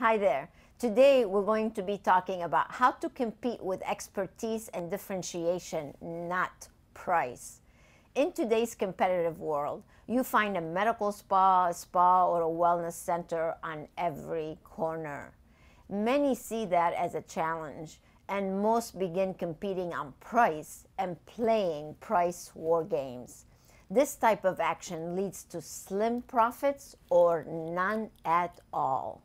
Hi there. Today we're going to be talking about how to compete with expertise and differentiation, not price. In today's competitive world, you find a medical spa, a spa, or a wellness center on every corner. Many see that as a challenge, and most begin competing on price and playing price war games. This type of action leads to slim profits or none at all.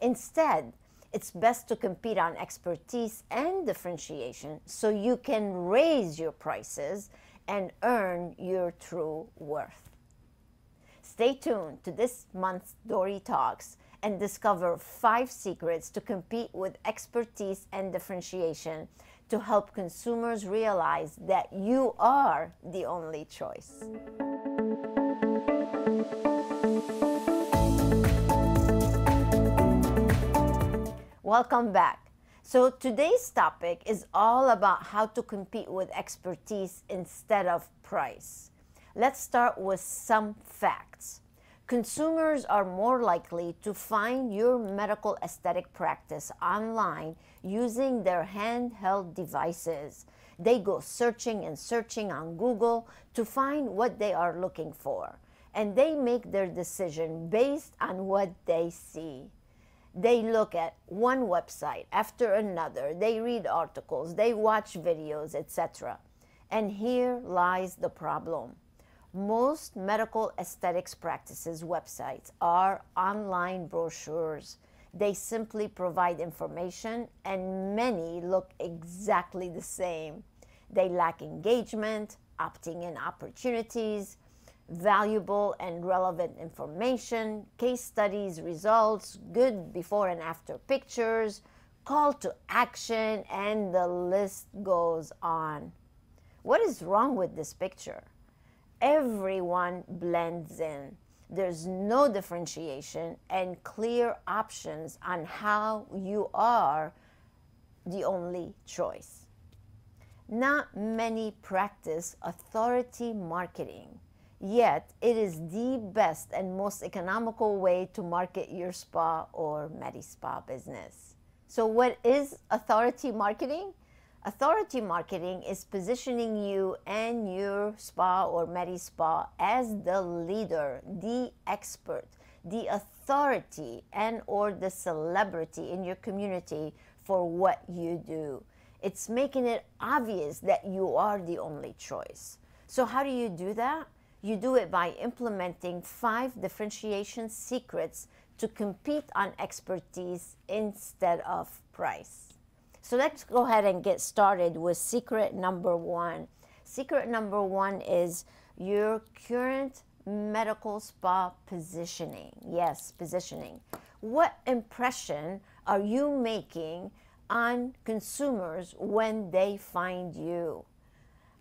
Instead, it's best to compete on expertise and differentiation so you can raise your prices and earn your true worth. Stay tuned to this month's Dori Talks and discover five secrets to compete with expertise and differentiation to help consumers realize that you are the only choice. Welcome back. So, today's topic is all about how to compete with expertise instead of price. Let's start with some facts. Consumers are more likely to find your medical aesthetic practice online using their handheld devices. They go searching and searching on Google to find what they are looking for, and they make their decision based on what they see. They look at one website after another, they read articles, they watch videos, etc. And here lies the problem most medical aesthetics practices websites are online brochures. They simply provide information, and many look exactly the same. They lack engagement, opting in opportunities, valuable and relevant information, case studies, results, good before and after pictures, call to action, and the list goes on. What is wrong with this picture? everyone blends in. There's no differentiation and clear options on how you are the only choice. Not many practice authority marketing, yet it is the best and most economical way to market your spa or Medi Spa business. So, what is authority marketing? Authority marketing is positioning you and your spa or Medi Spa as the leader, the expert, the authority and or the celebrity in your community for what you do. It's making it obvious that you are the only choice. So how do you do that? You do it by implementing five differentiation secrets to compete on expertise instead of price. So let's go ahead and get started with secret number one. Secret number one is your current medical spa positioning. Yes, positioning. What impression are you making on consumers when they find you?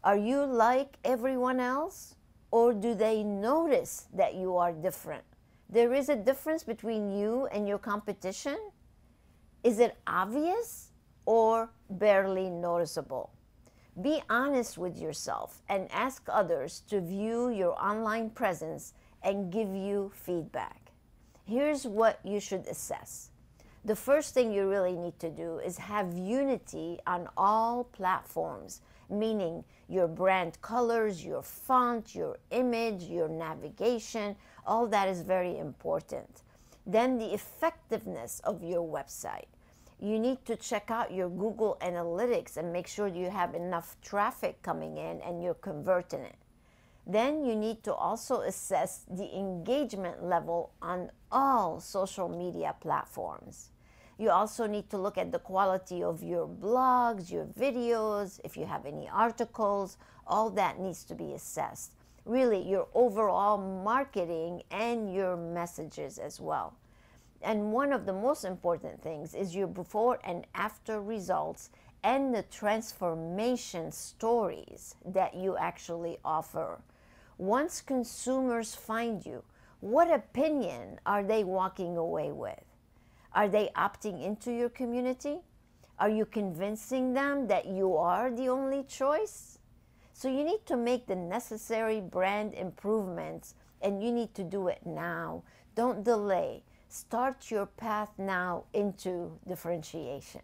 Are you like everyone else? Or do they notice that you are different? There is a difference between you and your competition? Is it obvious? or barely noticeable. Be honest with yourself and ask others to view your online presence and give you feedback. Here's what you should assess. The first thing you really need to do is have unity on all platforms, meaning your brand colors, your font, your image, your navigation, all that is very important. Then the effectiveness of your website you need to check out your Google Analytics and make sure you have enough traffic coming in and you're converting it. Then you need to also assess the engagement level on all social media platforms. You also need to look at the quality of your blogs, your videos, if you have any articles, all that needs to be assessed. Really, your overall marketing and your messages as well. And one of the most important things is your before and after results and the transformation stories that you actually offer. Once consumers find you, what opinion are they walking away with? Are they opting into your community? Are you convincing them that you are the only choice? So you need to make the necessary brand improvements and you need to do it now. Don't delay Start your path now into differentiation.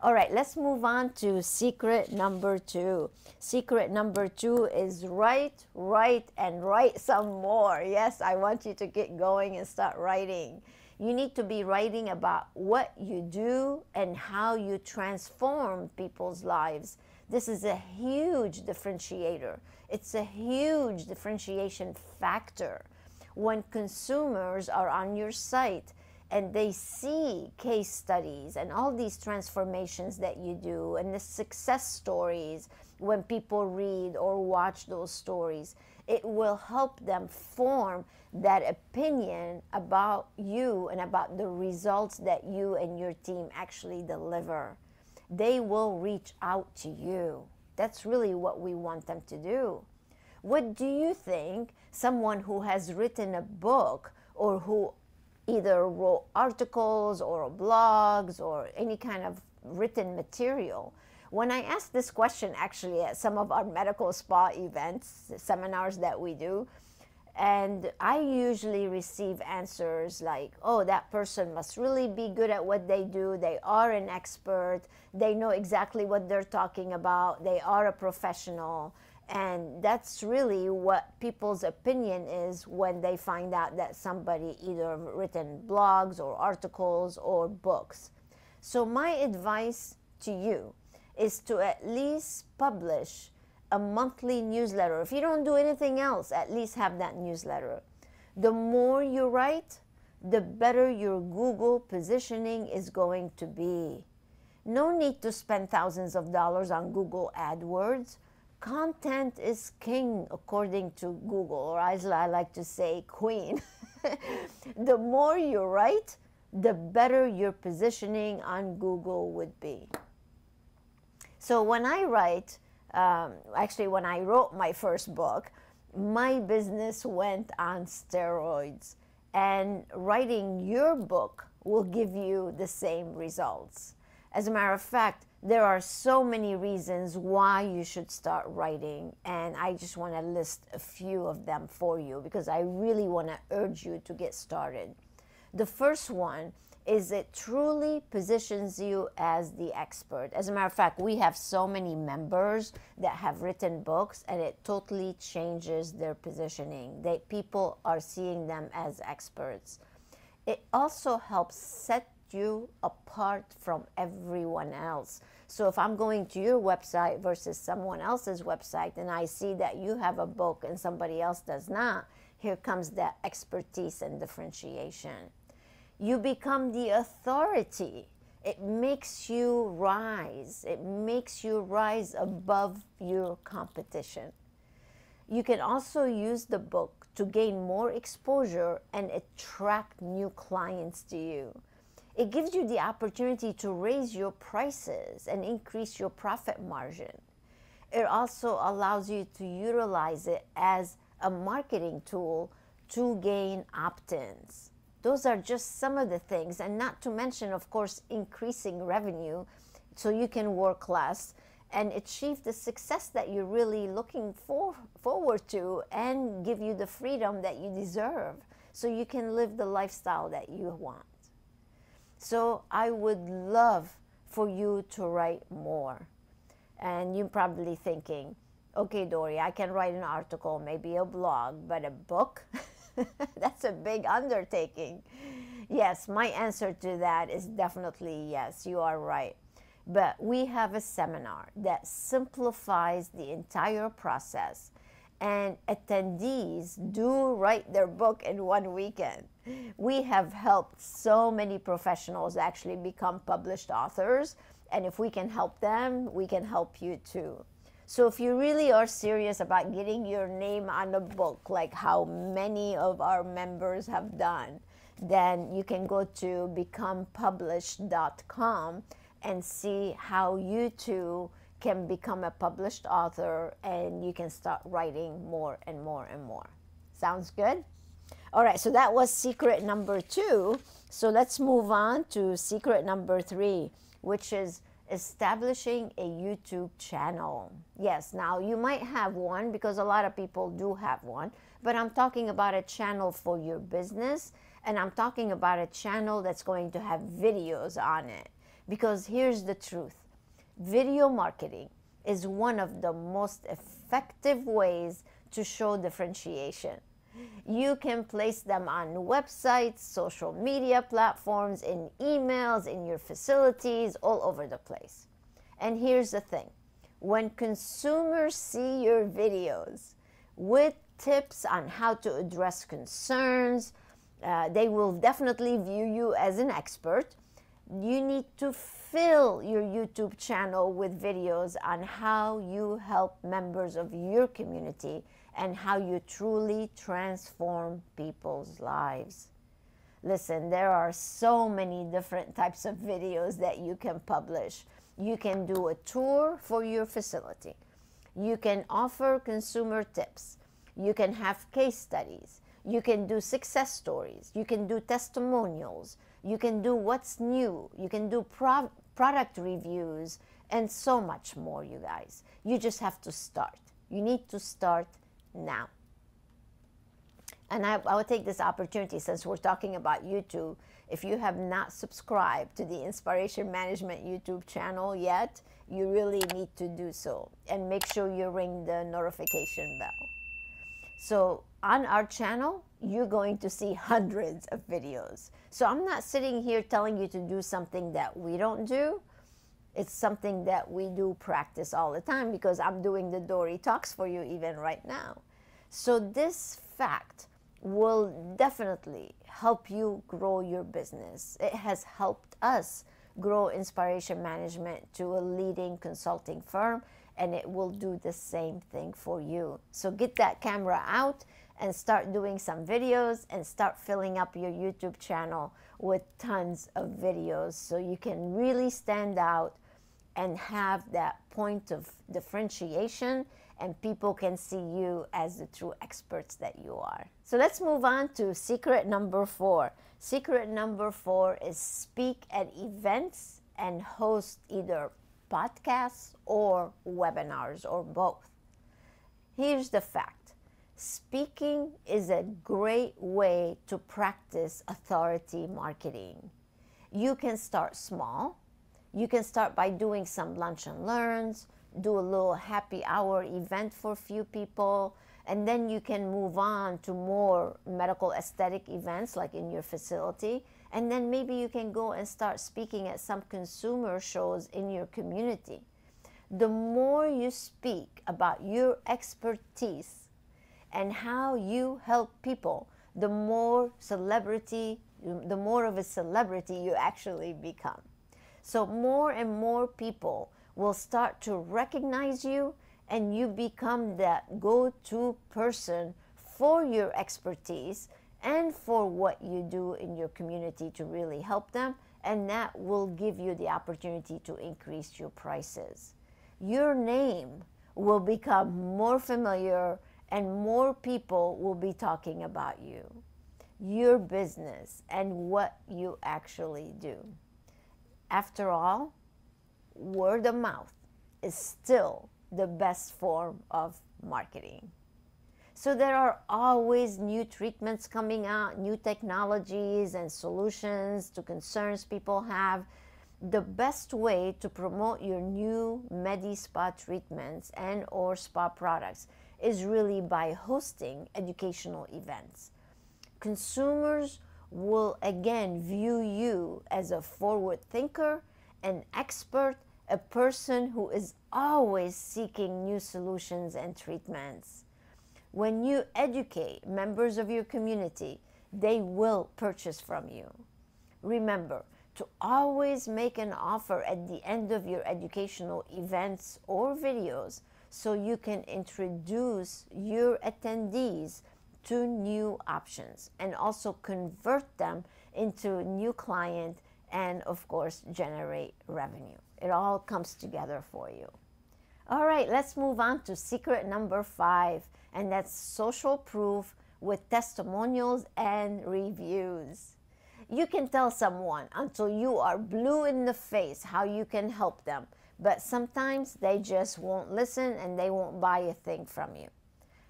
All right, let's move on to secret number two. Secret number two is write, write, and write some more. Yes, I want you to get going and start writing. You need to be writing about what you do and how you transform people's lives. This is a huge differentiator. It's a huge differentiation factor. When consumers are on your site, and they see case studies and all these transformations that you do and the success stories when people read or watch those stories it will help them form that opinion about you and about the results that you and your team actually deliver. They will reach out to you. That's really what we want them to do. What do you think someone who has written a book or who either wrote articles or blogs or any kind of written material. When I ask this question, actually, at some of our medical spa events, seminars that we do, and I usually receive answers like, oh, that person must really be good at what they do. They are an expert. They know exactly what they're talking about. They are a professional. And that's really what people's opinion is when they find out that somebody either written blogs or articles or books. So, my advice to you is to at least publish a monthly newsletter. If you don't do anything else, at least have that newsletter. The more you write, the better your Google positioning is going to be. No need to spend thousands of dollars on Google AdWords content is king according to Google, or as I like to say, queen. the more you write, the better your positioning on Google would be. So when I write, um, actually, when I wrote my first book, my business went on steroids. And writing your book will give you the same results. As a matter of fact, there are so many reasons why you should start writing, and I just want to list a few of them for you because I really want to urge you to get started. The first one is it truly positions you as the expert. As a matter of fact, we have so many members that have written books and it totally changes their positioning. They people are seeing them as experts. It also helps set you apart from everyone else. So if I'm going to your website versus someone else's website and I see that you have a book and somebody else does not, here comes that expertise and differentiation. You become the authority. It makes you rise. It makes you rise above your competition. You can also use the book to gain more exposure and attract new clients to you it gives you the opportunity to raise your prices and increase your profit margin. It also allows you to utilize it as a marketing tool to gain opt ins. Those are just some of the things, and not to mention, of course, increasing revenue so you can work less and achieve the success that you're really looking for, forward to and give you the freedom that you deserve so you can live the lifestyle that you want. So I would love for you to write more. And you're probably thinking, okay, Dori, I can write an article, maybe a blog, but a book? That's a big undertaking. Yes, my answer to that is definitely yes, you are right. But we have a seminar that simplifies the entire process and attendees do write their book in one weekend. We have helped so many professionals actually become published authors, and if we can help them, we can help you too. So, if you really are serious about getting your name on a book, like how many of our members have done, then you can go to becomepublished.com and see how you too can become a published author and you can start writing more and more and more. Sounds good? All right, so that was secret number two. So let's move on to secret number three, which is establishing a YouTube channel. Yes, now you might have one because a lot of people do have one, but I'm talking about a channel for your business And I'm talking about a channel that's going to have videos on it. Because here's the truth video marketing is one of the most effective ways to show differentiation. You can place them on websites, social media platforms, in emails, in your facilities, all over the place. And here's the thing when consumers see your videos with tips on how to address concerns, uh, they will definitely view you as an expert. You need to fill your YouTube channel with videos on how you help members of your community and how you truly transform people's lives. Listen, there are so many different types of videos that you can publish. You can do a tour for your facility. You can offer consumer tips. You can have case studies. You can do success stories. You can do testimonials. You can do what's new. You can do pro- product reviews and so much more, you guys. You just have to start. You need to start now. And I, I would take this opportunity since we're talking about YouTube. If you have not subscribed to the InSPAration Management YouTube channel yet, you really need to do so. And make sure you ring the notification bell. So, on our channel, you're going to see hundreds of videos. So, I'm not sitting here telling you to do something that we don't do. It's something that we do practice all the time because I'm doing the Dori Talks for you even right now. So, this fact will definitely help you grow your business. It has helped us grow InSPAration Management to a leading consulting firm, and it will do the same thing for you. So, get that camera out and start doing some videos and start filling up your YouTube channel with tons of videos so you can really stand out and have that point of differentiation and people can see you as the true experts that you are. So let's move on to secret number four. Secret number four is speak at events and host either podcasts or webinars or both. Here's the fact speaking is a great way to practice authority marketing. You can start small. You can start by doing some lunch and learns do a little happy hour event for a few people and then you can move on to more medical aesthetic events like in your facility. And then maybe you can go and start speaking at some consumer shows in your community. The more you speak about your expertise and how you help people the more celebrity the more of a celebrity you actually become so more and more people will start to recognize you and you become that go to person for your expertise and for what you do in your community to really help them. And that will give you the opportunity to increase your prices. Your name will become more familiar and more people will be talking about you, your business, and what you actually do. After all, word of mouth is still the best form of marketing. So there are always new treatments coming out, new technologies and solutions to concerns people have. The best way to promote your new Medi Spa treatments and or spa products is really by hosting educational events. Consumers will again view you as a forward thinker, an expert, a person who is always seeking new solutions and treatments. When you educate members of your community, they will purchase from you. Remember to always make an offer at the end of your educational events or videos so you can introduce your attendees to new options and also convert them into new client and of course generate revenue. It all comes together for you. All right, let's move on to secret number five, and that's social proof with testimonials and reviews. You can tell someone until you are blue in the face how you can help them, but sometimes they just won't listen and they won't buy a thing from you.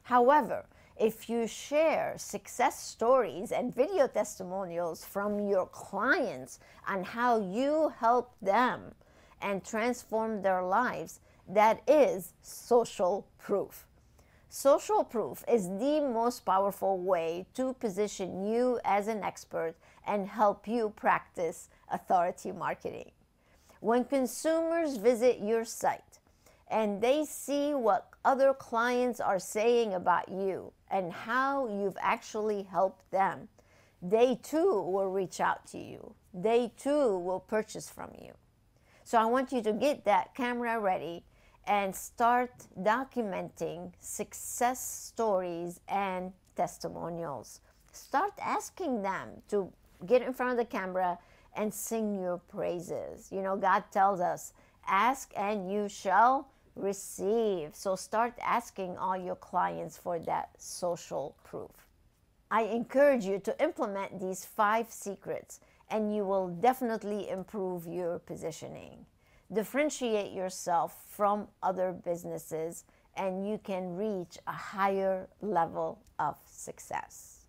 However, if you share success stories and video testimonials from your clients on how you help them and transform their lives, that is social proof. Social proof is the most powerful way to position you as an expert and help you practice authority marketing. When consumers visit your site and they see what other clients are saying about you and how you've actually helped them, they too will reach out to you. They too will purchase from you. So I want you to get that camera ready and start documenting success stories and testimonials. Start asking them to get in front of the camera and sing your praises. You know, God tells us, ask and you shall receive. So start asking all your clients for that social proof. I encourage you to implement these five secrets and you will definitely improve your positioning. Differentiate yourself from other businesses and you can reach a higher level of success.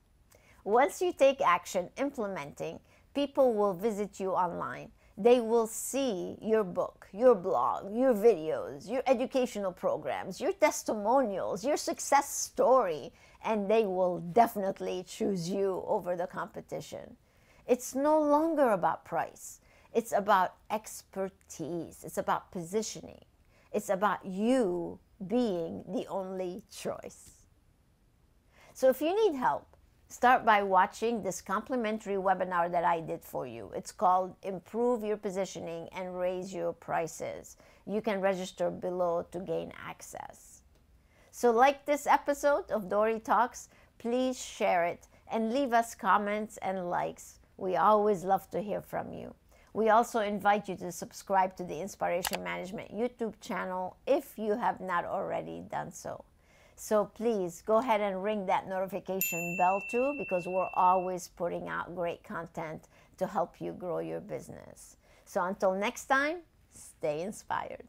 Once you take action implementing, people will visit you online they will see your book, your blog, your videos, your educational programs, your testimonials, your success story, and they will definitely choose you over the competition. It's no longer about price, it's about expertise, it's about positioning, it's about you being the only choice. So if you need help, Start by watching this complimentary webinar that I did for you. It's called Improve Your Positioning and Raise Your Prices. You can register below to gain access. So, like this episode of Dori Talks, please share it and leave us comments and likes. We always love to hear from you. We also invite you to subscribe to the InSPAration Management YouTube channel if you have not already done so. So please go ahead and ring that notification bell too because we're always putting out great content to help you grow your business. So until next time, stay inspired.